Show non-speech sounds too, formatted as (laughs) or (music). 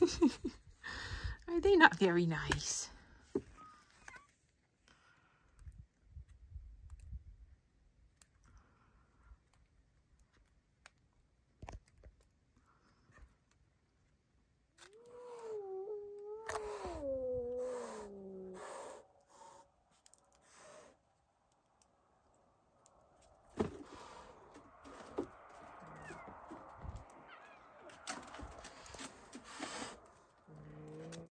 (laughs) Are they not very nice?